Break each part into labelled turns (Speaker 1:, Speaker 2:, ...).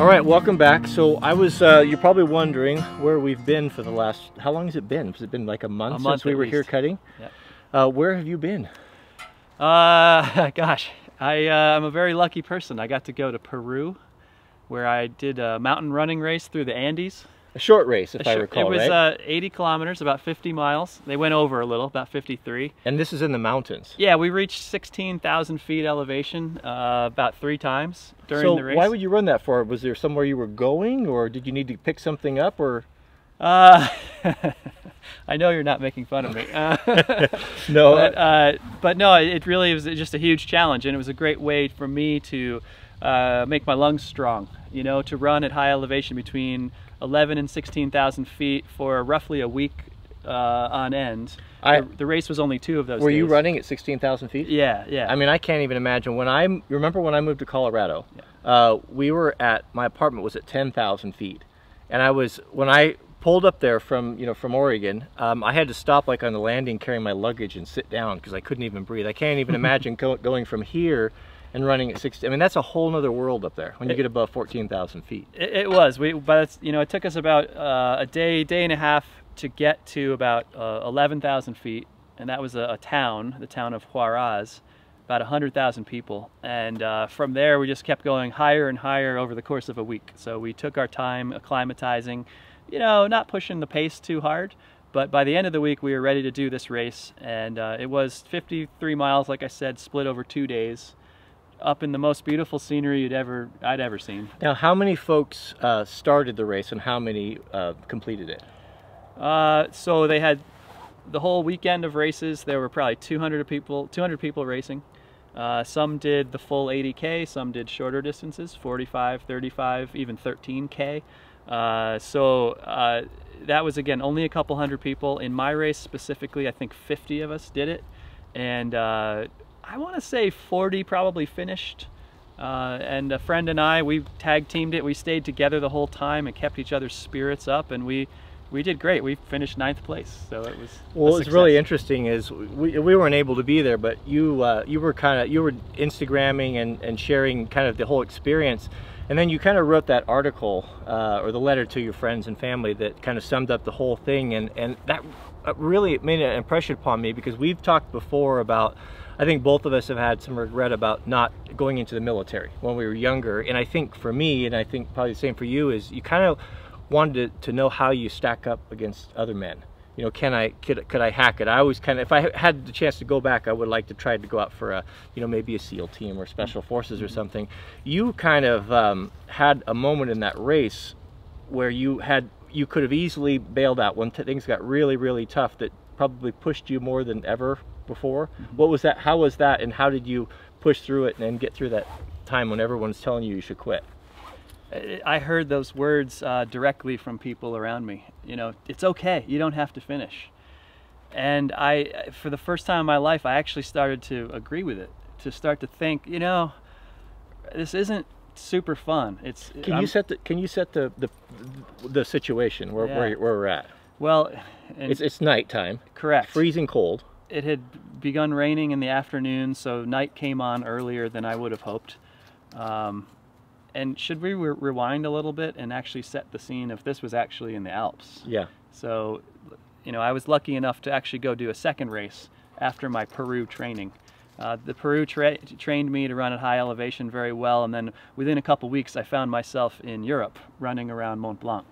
Speaker 1: All right, welcome back. So I was, uh, you're probably wondering where we've been for the last, how long has it been? Has it been like a month,
Speaker 2: A month
Speaker 1: since we were
Speaker 2: least.
Speaker 1: here cutting?
Speaker 2: Yep.
Speaker 1: Uh, where have you been?
Speaker 2: Uh, gosh, I, uh, I'm a very lucky person. I got to go to Peru, where I did a mountain running race through the Andes.
Speaker 1: A short race, if
Speaker 2: A
Speaker 1: I
Speaker 2: short-
Speaker 1: recall,
Speaker 2: it was
Speaker 1: right?
Speaker 2: uh, 80 kilometers, about 50 miles. They went over a little, about 53.
Speaker 1: and this is in the mountains.
Speaker 2: Yeah, we reached 16,000 feet elevation uh, about three times during
Speaker 1: so
Speaker 2: the race.
Speaker 1: why would you run that for? Was there somewhere you were going, or did you need to pick something up, or?
Speaker 2: Uh, I know you're not making fun of me. Uh,
Speaker 1: No,
Speaker 2: but, uh, but no, it really was just a huge challenge, and it was a great way for me to uh, make my lungs strong. You know, to run at high elevation between 11 and 16,000 feet for roughly a week uh, on end.
Speaker 1: I-
Speaker 2: the, the race was only two of those.
Speaker 1: were you running at 16,000 feet?
Speaker 2: Yeah, yeah.
Speaker 1: I mean, I can't even imagine when I remember when I moved to Colorado. Uh, we were at my apartment was at 10,000 feet, and I was when I pulled up there from you know from Oregon. Um, I had to stop like on the landing carrying my luggage and sit down because I couldn't even breathe. I can't even imagine go, going from here and running at 60. I mean, that's a whole nother world up there when you get above 14,000 feet.
Speaker 2: It, it was. We, but you know, it took us about uh, a day, day and a half to get to about uh, 11,000 feet, and that was a, a town, the town of Huaraz, about 100,000 people. And uh, from there, we just kept going higher and higher over the course of a week. So we took our time acclimatizing, you know, not pushing the pace too hard. But by the end of the week, we were ready to do this race, and uh, it was 53 miles, like I said, split over two days, up in the most beautiful scenery you'd ever I'd ever seen.
Speaker 1: Now, how many folks uh, started the race and how many uh, completed it?
Speaker 2: Uh, so they had the whole weekend of races. There were probably 200 people, 200 people racing. Uh, some did the full 80k, some did shorter distances, 45, 35, even 13k. Uh, so uh, that was again only a couple hundred people. In my race specifically, I think 50 of us did it, and uh, I want to say 40 probably finished. Uh, and a friend and I, we tag teamed it. We stayed together the whole time and kept each other's spirits up, and we we did great. We finished ninth place, so it was.
Speaker 1: Well, what's really interesting is we, we weren't able to be there, but you uh, you were kind of you were Instagramming and, and sharing kind of the whole experience, and then you kind of wrote that article uh, or the letter to your friends and family that kind of summed up the whole thing, and and that really made an impression upon me because we've talked before about. I think both of us have had some regret about not going into the military when we were younger, and I think for me, and I think probably the same for you, is you kind of wanted to, to know how you stack up against other men. You know, can I could, could I hack it? I always kind of, if I had the chance to go back, I would like to try to go out for a, you know, maybe a SEAL team or special forces or something. You kind of um, had a moment in that race where you had you could have easily bailed out when t- things got really really tough that probably pushed you more than ever before. What was that? How was that? And how did you push through it and get through that time when everyone's telling you you should quit?
Speaker 2: I heard those words uh, directly from people around me. You know, it's okay. You don't have to finish. And I, for the first time in my life, I actually started to agree with it. To start to think, you know, this isn't super fun. It's
Speaker 1: Can
Speaker 2: I'm-
Speaker 1: you set the Can you set the the, the situation where, where
Speaker 2: Yeah.
Speaker 1: where we're at?
Speaker 2: well,
Speaker 1: It's it's nighttime,
Speaker 2: correct.
Speaker 1: freezing cold.
Speaker 2: It had begun raining in the afternoon, so night came on earlier than I would have hoped. Um, and should we re- rewind a little bit and actually set the scene if this was actually in the Alps?
Speaker 1: Yeah.
Speaker 2: So, you know, I was lucky enough to actually go do a second race after my Peru training. Uh, the Peru tra- trained me to run at high elevation very well, and then within a couple weeks, I found myself in Europe running around Mont Blanc.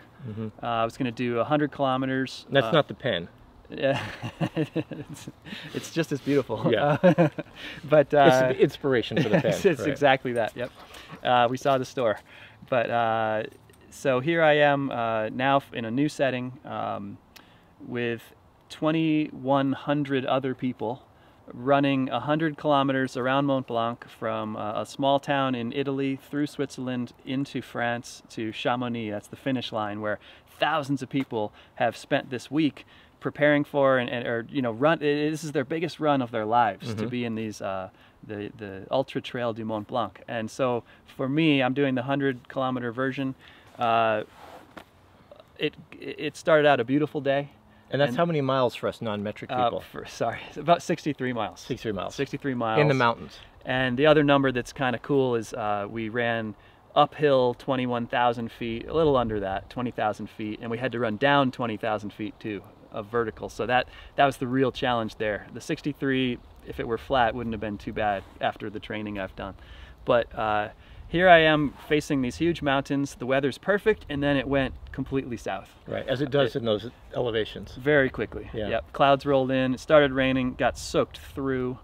Speaker 2: Uh, I was going to do 100 kilometers.
Speaker 1: That's
Speaker 2: uh,
Speaker 1: not the pen.
Speaker 2: Yeah, it's, it's just as beautiful.
Speaker 1: Yeah.
Speaker 2: Uh, but uh,
Speaker 1: it's inspiration for the
Speaker 2: it's, it's
Speaker 1: right.
Speaker 2: exactly that. Yep. Uh, we saw the store, but uh, so here I am uh, now in a new setting um, with 2,100 other people running 100 kilometers around Mont Blanc from uh, a small town in Italy through Switzerland into France to Chamonix. That's the finish line where thousands of people have spent this week preparing for and, and or you know run. This is their biggest run of their lives to be in these uh, the the Ultra Trail du Mont Blanc. And so for me, I'm doing the 100 kilometer version. Uh, it it started out a beautiful day.
Speaker 1: And that's
Speaker 2: and-
Speaker 1: how many miles for us non-metric
Speaker 2: Uh,
Speaker 1: people?
Speaker 2: for, sorry, it's about 63 miles.
Speaker 1: 63 miles.
Speaker 2: 63 miles.
Speaker 1: in the mountains.
Speaker 2: And the other number that's kind of cool is uh, we ran uphill 21,000 feet, a little under that, 20,000 feet, and we had to run down 20,000 feet too of vertical. So that that was the real challenge there. The 63, if it were flat, wouldn't have been too bad after the training I've done. But uh, here I am facing these huge mountains. The weather's perfect, and then it went completely south.
Speaker 1: Right, as it does it, in those elevations.
Speaker 2: Very quickly.
Speaker 1: Yeah.
Speaker 2: Yep. Clouds rolled in. It started raining. Got soaked through.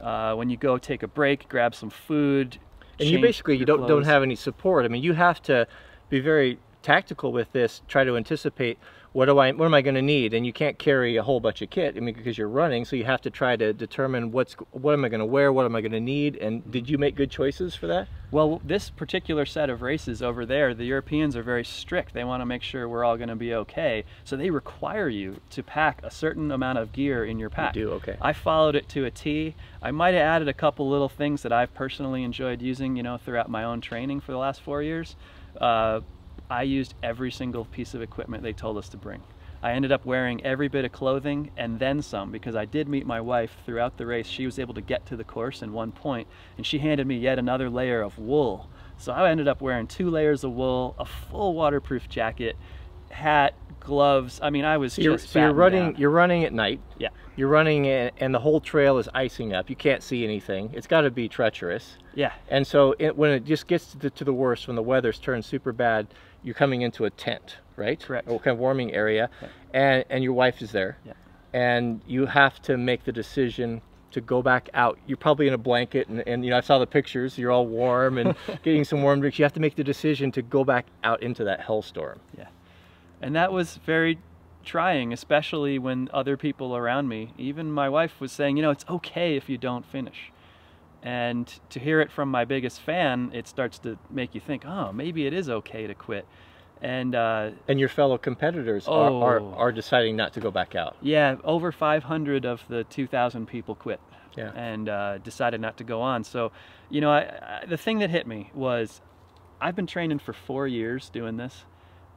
Speaker 2: Uh, when you go take a break, grab some food.
Speaker 1: And you basically you don't
Speaker 2: clothes.
Speaker 1: don't have any support. I mean, you have to be very tactical with this. Try to anticipate what do I what am I going to need? And you can't carry a whole bunch of kit I mean because you're running so you have to try to determine what's what am I going to wear what am I going to need and did you make good choices for that?
Speaker 2: Well this particular set of races over there the Europeans are very strict. They want to make sure we're all going to be okay. So they require you to pack a certain amount of gear in your pack.
Speaker 1: you do? Okay.
Speaker 2: I followed it to a T. I might have added a couple little things that I've personally enjoyed using you know throughout my own training for the last four years. Uh, I used every single piece of equipment they told us to bring. I ended up wearing every bit of clothing and then some because I did meet my wife throughout the race. She was able to get to the course in one point and she handed me yet another layer of wool. So I ended up wearing two layers of wool, a full waterproof jacket, hat, gloves. I mean, I was
Speaker 1: so you're,
Speaker 2: just
Speaker 1: so you're running.
Speaker 2: down.
Speaker 1: You're running at night.
Speaker 2: Yeah.
Speaker 1: You're running, and, and the whole trail is icing up. You can't see anything. It's got to be treacherous.
Speaker 2: Yeah.
Speaker 1: And so it, when it just gets to the, to the worst, when the weather's turned super bad, you're coming into a tent, right?
Speaker 2: Correct.
Speaker 1: Or kind of warming area,
Speaker 2: Yeah.
Speaker 1: and and your wife is there.
Speaker 2: Yeah.
Speaker 1: And you have to make the decision to go back out. You're probably in a blanket, and, and you know I saw the pictures. You're all warm and getting some warm drinks. You have to make the decision to go back out into that hellstorm.
Speaker 2: Yeah. And that was very trying, especially when other people around me, even my wife was saying, you know, it's okay if you don't finish. And to hear it from my biggest fan, it starts to make you think, oh, maybe it is okay to quit. And uh,
Speaker 1: And your fellow competitors are, are,
Speaker 2: Oh.
Speaker 1: are deciding not to go back out.
Speaker 2: yeah, over 500 of the 2,000 people quit
Speaker 1: Yeah.
Speaker 2: and uh, decided not to go on. So, you know, I, I, the thing that hit me was I've been training for four years doing this.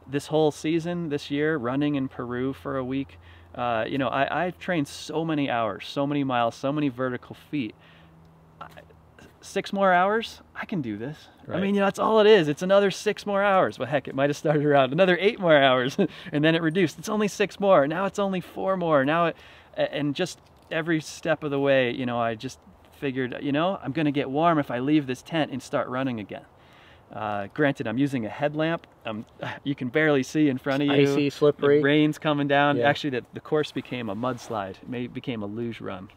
Speaker 2: This whole season, this year, running in Peru for a week. Uh, you know, I, I've trained so many hours, so many miles, so many vertical feet. I, six more hours, I can do this. I mean, you know, that's all it is. It's another six more hours. Well, heck, it might have started around another eight more hours, and then it reduced. It's only six more. Now it's only four more. Now, it, and just every step of the way, you know, I just figured, you know, I'm going to get warm if I leave this tent and start running again. Uh, granted, I'm using a headlamp. Um, you can barely see in front of you.
Speaker 1: Icy, slippery.
Speaker 2: The rain's coming down.
Speaker 1: Yeah.
Speaker 2: Actually, the, the course became a mudslide. It may, became a luge run.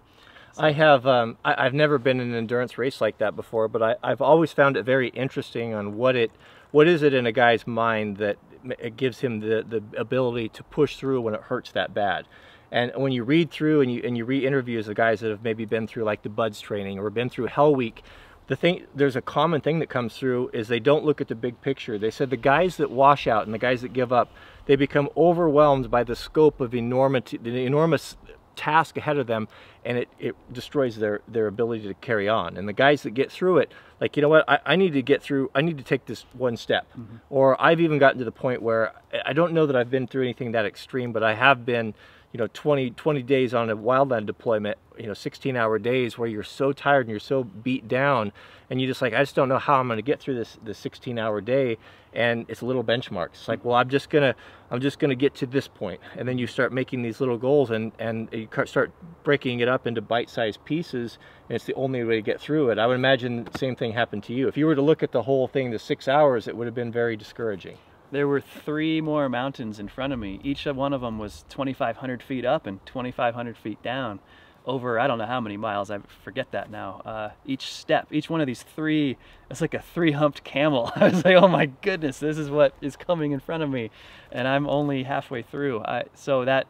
Speaker 1: I have. Um, I, I've never been in an endurance race like that before, but I, I've always found it very interesting on what it, what is it in a guy's mind that it gives him the the ability to push through when it hurts that bad. And when you read through and you and you read interviews of guys that have maybe been through like the BUD/S training or been through Hell Week, the thing there's a common thing that comes through is they don't look at the big picture. They said the guys that wash out and the guys that give up, they become overwhelmed by the scope of enormity, the enormous task ahead of them and it, it destroys their, their ability to carry on. And the guys that get through it, like, you know what, I, I need to get through, I need to take this one step. Mm-hmm. Or I've even gotten to the point where I- I don't know that I've been through anything that extreme, but I have been, you know, 20, 20 days on a wildland deployment, you know, 16 hour days where you're so tired and you're so beat down and you just like, I just don't know how I'm going to get through this, this 16 hour day. And it's a little benchmark. It's like, well, I'm just going to, I'm just going to get to this point. And then you start making these little goals and, and you start breaking it up into bite-sized pieces. And it's the only way to get through it. I would imagine the same thing happened to you. If you were to look at the whole thing, the six hours, it would have been very discouraging.
Speaker 2: There were three more mountains in front of me. Each of one of them was 2,500 feet up and 2,500 feet down over, I don't know how many miles, I forget that now. Uh, each step, each one of these three, it's like a three humped camel. I was like, oh my goodness, this is what is coming in front of me. And I'm only halfway through. I, so that,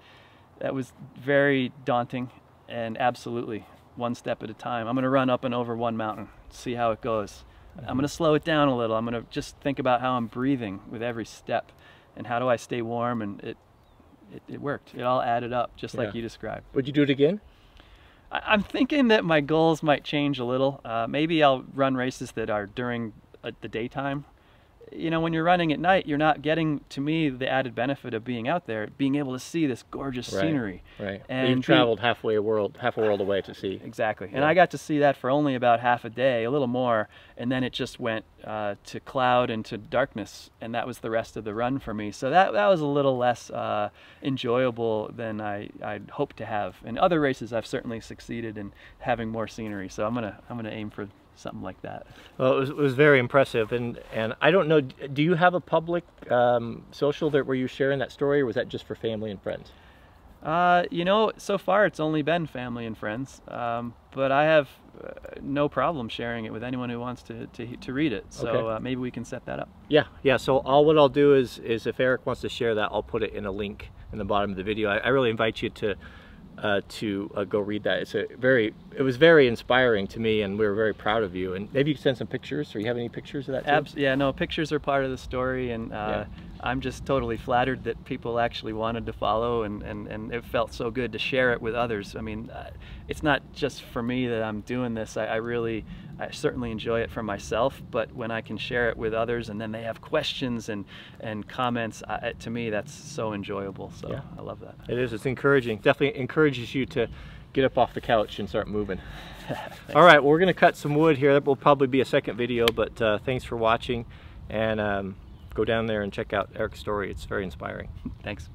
Speaker 2: that was very daunting and absolutely one step at a time. I'm going to run up and over one mountain, see how it goes. I'm going to slow it down a little. I'm going to just think about how I'm breathing with every step and how do I stay warm. And it, it, it worked. It all added up, just like you described.
Speaker 1: Would you do it again?
Speaker 2: I- I'm thinking that my goals might change a little. Uh, maybe I'll run races that are during uh, the daytime. You know, when you're running at night, you're not getting to me the added benefit of being out there, being able to see this gorgeous
Speaker 1: Right.
Speaker 2: scenery.
Speaker 1: Right.
Speaker 2: And
Speaker 1: You've
Speaker 2: be-
Speaker 1: traveled halfway a world, half a world away to see.
Speaker 2: Exactly. And I got to see that for only about half a day, a little more, and then it just went uh, to cloud and to darkness, and that was the rest of the run for me. So that that was a little less uh, enjoyable than I I'd hoped to have. In other races, I've certainly succeeded in having more scenery. So I'm gonna I'm gonna aim for something like that.
Speaker 1: Well, it was, it was very impressive, and and I don't know. Do you have a public um, social that where you're sharing that story, or was that just for family and friends?
Speaker 2: Uh, you know, so far it's only been family and friends, um, but I have uh, no problem sharing it with anyone who wants to to, to read it. So
Speaker 1: Okay.
Speaker 2: uh, maybe we can set that up.
Speaker 1: Yeah, yeah. So all what I'll do is is if Eric wants to share that, I'll put it in a link in the bottom of the video. I, I really invite you to uh, to uh, go read that. It's a very it was very inspiring to me, and we were very proud of you. And maybe you can send some pictures, or you have any pictures of that? Too?
Speaker 2: Abs- yeah, no, pictures are part of the story, and uh,
Speaker 1: Yeah.
Speaker 2: I'm just totally flattered that people actually wanted to follow, and, and, and it felt so good to share it with others. I mean, uh, it's not just for me that I'm doing this. I, I really, I certainly enjoy it for myself, but when I can share it with others, and then they have questions and and comments, I, to me that's so enjoyable. So
Speaker 1: Yeah.
Speaker 2: I love that.
Speaker 1: It is. It's encouraging. Definitely encourages you to get up off the couch and start moving. All right, well, we're going to cut some wood here. That will probably be a second video, but uh, thanks for watching. And um, go down there and check out Eric's story. It's very inspiring.
Speaker 2: Thanks.